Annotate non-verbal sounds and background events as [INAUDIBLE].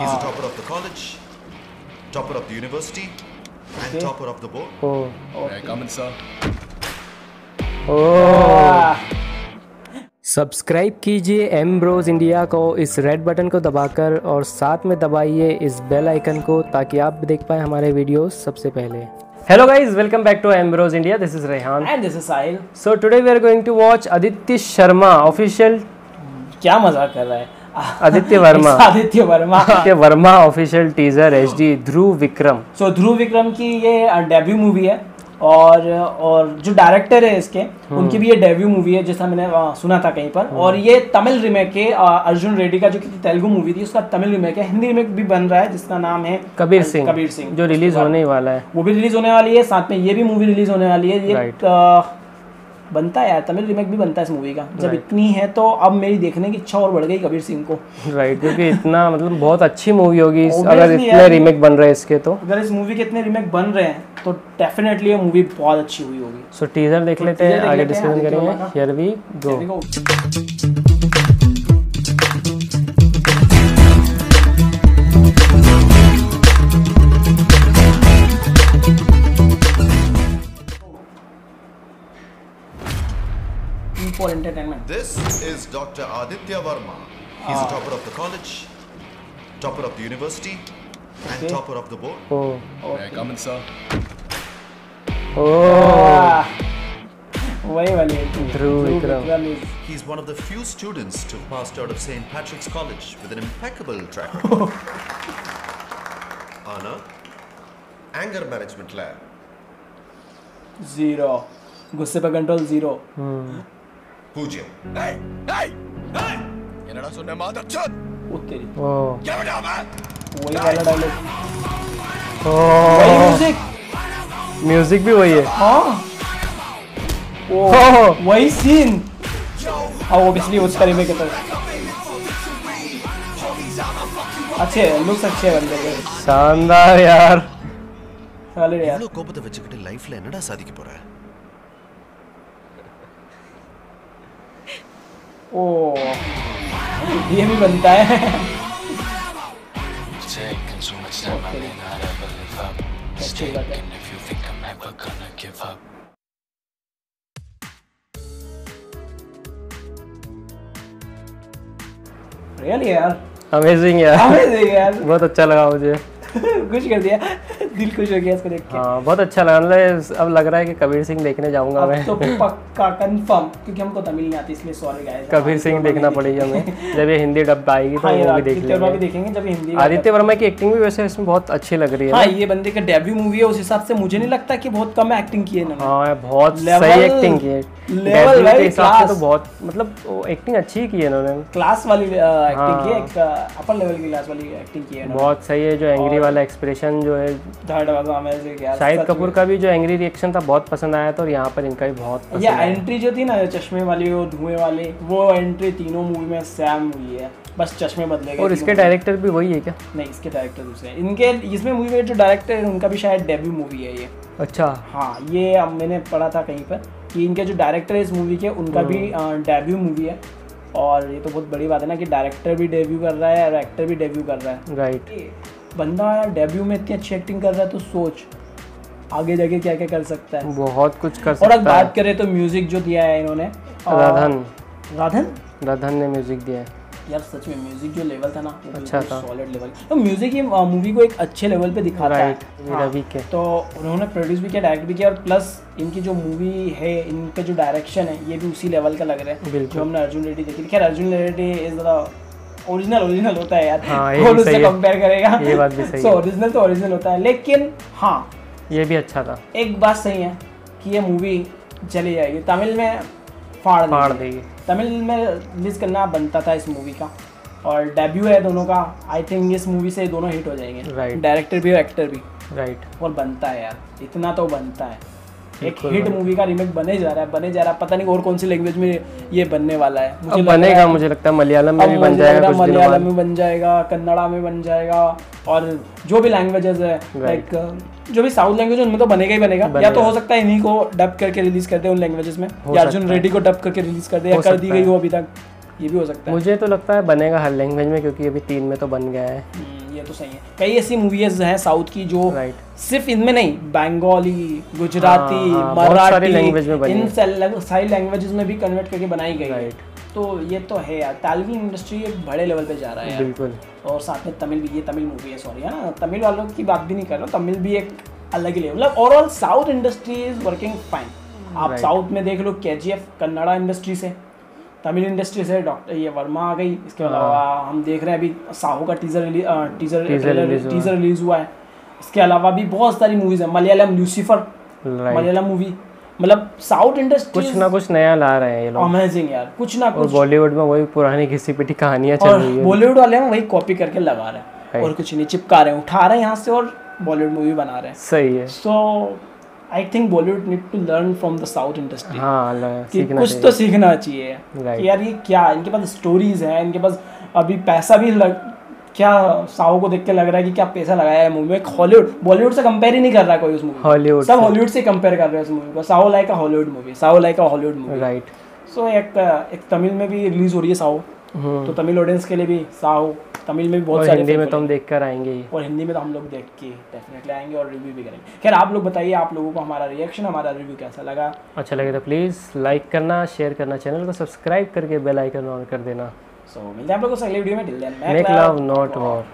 He's a topper of the college, topper of the university, and Okay. topper of the board. May I come in, sir? ओ subscribe कीजिए M bros India को इस red button को दबाकर और साथ में दबाइए इस बेल आइकन को ताकि आप देख पाए हमारे वीडियोस सबसे पहले। Hello guys welcome back to M bros India this is Rehan and this is Sahil so today we are going to watch Aditya Sharma official क्या मज़ाक कर रहा है? Aditya Varma Aditya Varma Aditya Varma official teaser H D Dhruv Vikram so so, Dhruv Vikram की ये debut movie है और और जो डायरेक्टर है इसके उनकी भी ये डेब्यू मूवी है जैसा मैंने सुना था कहीं पर। और ये तमिल रिमेक है अर्जुन रेड्डी का जो कि तेलुगु मूवी थी उसका तमिल रिमेक है। हिंदी रिमेक भी बन रहा है जिसका नाम है कबीर सिंह कबीर सिंह। जो रिलीज़ होने वाला है। वो भी रिलीज़ होने वाली है साथ में ये भी मूवी रिलीज़ होने वाली है। ये बनता है यार तमिल रिमेक भी बनता है इस मूवी का। जब इतनी है तो अब मेरी देखने की इच्छा और बढ़ गई कबीर सिंह को। राइट क्योंकि इतना मतलब बहुत अच्छी मूवी होगी। [LAUGHS] अगर इतने रिमेक बन रहे हैं इसके तो। अगर इस मूवी के इतने रिमेक बन रहे हैं तो डेफिनेटली ये मूवी बहुत अच्छी हुई होगी। सो टीजर देख लेते हैं आगे डिस्कशन करेंगे। Here we go This is Dr. Aditya Varma. He's ah. a topper of the college, topper of the university, okay. and topper of the board. Oh. Okay. Come in, sir. Oh. Ah. Very He's one of the few students to have passed out of St. Patrick's College with an impeccable track record. Oh. Anna, anger management lab. Zero. Gusse pa control zero. Hmm. Hey! Hey! Hey! என்னடா சொன்ன மாதர் சோத் वो तेरी ओ எவடா அவன் वही वाला dialogue ओ वही music music भी वही है हाँ वो ओ वही सीन हाँ ऑब्वियसली उसका रिमेक है तो अच्छे लुक्स अच्छे हैं बंदे के शानदार यार सॉलिड यार எவ்வளவு கோபத்தை வச்சுக்கிட்டு லைஃப்ல என்னடா சாதிக்க போற ओ ये भी बनता है. अच्छी बात है. रियली यार अमेजिंग यार अमेजिंग यार बहुत अच्छा लगा मुझे खुश कर दिया दिल खुश हो गया इसको देख के। हाँ बहुत अच्छा लगा। मतलब अब लग रहा है कि कबीर सिंह देखने जाऊँगा मैं। तो पक्का कंफर्म क्योंकि हमको तमिल नहीं आती इसलिए सॉरी गाइस कबीर सिंह देखना पड़ेगी हमें। [LAUGHS] जब ये हिंदी डब आएगी तो हाँ वो भी देख आदित्य वर्मा भी लेंगे। देखेंगे जब हिंदी आदित्य वर्मा की एक्टिंग भी वैसे इसमें बहुत अच्छी लग रही है हाँ ये बंदे का डेब्यू मूवी है उस हिसाब से मुझे नहीं लगता कि बहुत कम एक्टिंग की है हाँ बहुत सही एक्टिंग की है। Debut के हिसाब से तो बहुत मतलब एक्टिंग अच्छी की है इन्होंने। क्लास वाली एक्टिंग की है हाँ। अपर लेवल की क्लास वाली एक्टिंग की है बहुत सही है जो एंग्री वाला एक्सप्रेशन जो है यार शाहिद कपूर का भी जो एंग्री रिएक्शन था बहुत पसंद आया था और यहाँ पर इनका भी बहुत पसंद ये एंट्री जो थी ना चश्मे वाली वो धुएँ वाली वो एंट्री तीनों मूवी में सैम हुई है। बस चश्मे बदले गए और इसके डायरेक्टर भी वही है क्या? नहीं इसके डायरेक्टर दूसरे। इनके इसमें मूवी में जो डायरेक्टर है उनका भी शायद डेब्यू मूवी है ये। अच्छा। हाँ ये अब मैंने पढ़ा था कहीं पर कि इनके जो डायरेक्टर है इस मूवी के उनका भी डेब्यू मूवी है। और ये तो बहुत बड़ी बात है ना कि डायरेक्टर भी डेब्यू कर रहा है और एक्टर भी डेब्यू कर रहा है। राइट बंदा डेब्यू में इतनी अच्छी एक्टिंग कर रहा है तो सोच। आगे जाके क्या क्या कर सकता है? बहुत कुछ कर और सकता अगर है। बात करें तो म्यूज़िक जो दिया है इन्होंने राधन। राधन? राधन ने म्यूज़िक दिया है। यार सच में म्यूज़िक जो लेवल था ना अच्छा था। सॉलिड लेवल तो म्यूज़िक ये मूवी को एक अच्छे लेवल पे दिखाता है। हाँ। रवि के। तो उन्होंने प्रोड्यूस भी किया डायरेक्ट भी किया और प्लस इनकी जो मूवी है इनका जो डायरेक्शन है ये भी उसी लेवल का लग रहा है जो हमने अर्जुन रेड्डी देखी। खैर Arjun Reddy is the original original होता है यार। हाँ, ये कौन उससे। कंपेयर करेगा? ये बात भी सही [LAUGHS] सो है। ओरिजिनल तो ओरिजिनल होता है लेकिन हाँ। ये भी अच्छा था। एक बात सही है कि ये मूवी चली जाएगी। तमिल में फाड़ फाड़ देगी। तमिल में रिलीज़ करना बनता था इस मूवी का। और डेब्यू है दोनों का। आई थिंक इस मूवी से दोनों हिट हो जाएँगे। Right. डायरेक्टर भी और एक्टर भी। राइट और बनता है यार। इतना तो बनता है। एक हिट मूवी का रीमेक बने जा रहा है बने जा रहा है। पता नहीं और कौन सी लैंग्वेज में ये बनने वाला है। रहा बनेगा मुझे लगता है मलयालम में भी बन जाएगा कुछ मलयालम में बन जाएगा कन्नड़ा में बन जाएगा और जो भी लैंग्वेजेस है लाइक जो भी साउथ लैंग्वेज उनमें तो बनेगा ही बनेगा। या तो हो सकता है इन्हीं को डब करके रिलीज़ कर दे उन लैंग्वेजेस में या अर्जुन रेड्डी को डब करके रिलीज़ कर दे या कर दी गई है। हो अभी तक ये भी हो सकता है। मुझे तो लगता है बनेगा हर लैंग्वेज में क्योंकि अभी तीन में तो बन गया है। है कई ऐसी मूवीज़ हैं साउथ की जो Right. सिर्फ़ इनमें नहीं बंगाली गुजराती मराठी इन सारी लैंग्वेजेस में भी कन्वर्ट करके बनाई गई है। तो ये तो है यार तेलुगु इंडस्ट्री एक बड़े लेवल पे जा रहा है बिल्कुल। और साथ में तमिल भी ये तमिल मूवी है सॉरी हाँ। तमिल वालों की बात भी नहीं कर रहा तमिल भी एक अलग ही लेवल मतलब overall south industry is working fine आप साउथ में देख लो के जी एफ़ कन्नड़ा इंडस्ट्री से तमिल इंडस्ट्री से डॉक्टर ये वर्मा आ गई। इसके अलावा हम देख रहे हैं अभी साहू का टीजर टीजर हाँ। Teaser release हुआ। टीजर रिलीज़ हुआ है। इसके अलावा भी बहुत सारी मूवीज़ है। मलयालम लूसीफर मलयालम मूवी मतलब साउथ इंडस्ट्री कुछ ना कुछ नया ला रहे हैं ये लोग। अमेजिंग यार। कुछ ना कुछ। बॉलीवुड में वही पुरानी घिसी पिटी कहानियाँ चल रही है। बॉलीवुड वाले हैं वही कॉपी करके लगा रहे हैं। और कुछ नहीं चिपका रहे हैं उठा रहे हैं यहाँ से और बॉलीवुड मूवी बना रहे हैं। सही है। So I think Bollywood need to learn from the south industry हाँ कि कुछ तो सीखना चाहिए। Right. कि यार ये क्या? इनके पास स्टोरीज हैं इनके पास अभी पैसा भी लग क्या साहू को देख के लग रहा है कि क्या पैसा लगाया है मूवी में? हॉलीवुड बॉलीवुड से कंपेयर ही नहीं कर रहा कोई उस मूवी हॉलीवुड सब हॉलीवुड से कंपेयर कर रहे हैं उस मूवी को। Saaho like a Hollywood movie Saaho like a Hollywood movie right so एक एक तमिल में भी रिलीज़ हो रही है साहू। तो तमिल ऑडियंस के लिए भी साहू तमिल में भी बहुत सारे हिंदी में तो हम देख कर आएँगे और हिंदी में तो हम लोग देख के डेफिनेटली आएँगे और रिव्यू भी करेंगे। खैर आप लोग बताइए आप लोगों को हमारा रिएक्शन हमारा रिव्यू कैसा लगा? अच्छा लगे तो प्लीज़ लाइक करना शेयर करना चैनल को सब्सक्राइब करके बेल आइकन ऑन कर देना। सो मिलते हैं आप लोगों से अगले वीडियो में। Till then make love not war